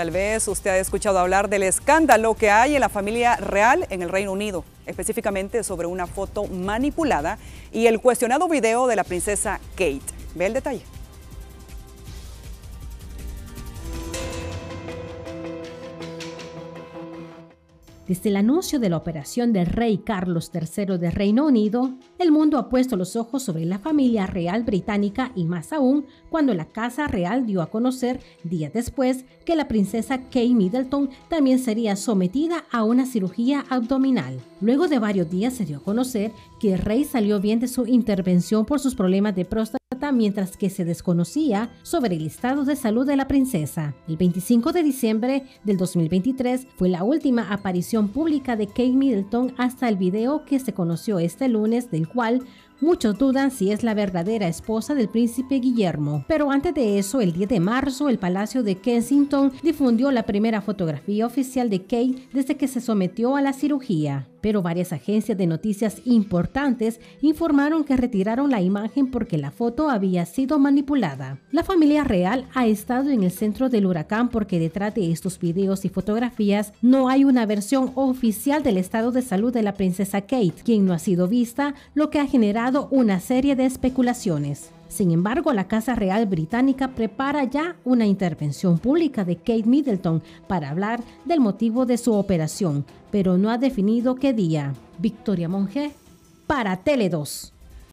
Tal vez usted ha escuchado hablar del escándalo que hay en la familia real en el Reino Unido, específicamente sobre una foto manipulada y el cuestionado video de la princesa Kate. Ve el detalle. Desde el anuncio de la operación del rey Carlos III de Reino Unido, el mundo ha puesto los ojos sobre la familia real británica y más aún cuando la Casa Real dio a conocer días después que la princesa Kate Middleton también sería sometida a una cirugía abdominal. Luego de varios días se dio a conocer que el rey salió bien de su intervención por sus problemas de próstata mientras que se desconocía sobre el estado de salud de la princesa. El 25 de diciembre del 2023 fue la última aparición pública de Kate Middleton hasta el video que se conoció este lunes del cual Muchos dudan si es la verdadera esposa del príncipe Guillermo, pero antes de eso, el 10 de marzo, el Palacio de Kensington difundió la primera fotografía oficial de Kate desde que se sometió a la cirugía. Pero varias agencias de noticias importantes informaron que retiraron la imagen porque la foto había sido manipulada. La familia real ha estado en el centro del huracán porque detrás de estos videos y fotografías no hay una versión oficial del estado de salud de la princesa Kate, quien no ha sido vista, lo que ha generado una serie de especulaciones. Sin embargo, la Casa Real Británica prepara ya una intervención pública de Kate Middleton para hablar del motivo de su operación, pero no ha definido qué día. Victoria Monge para Tele 2.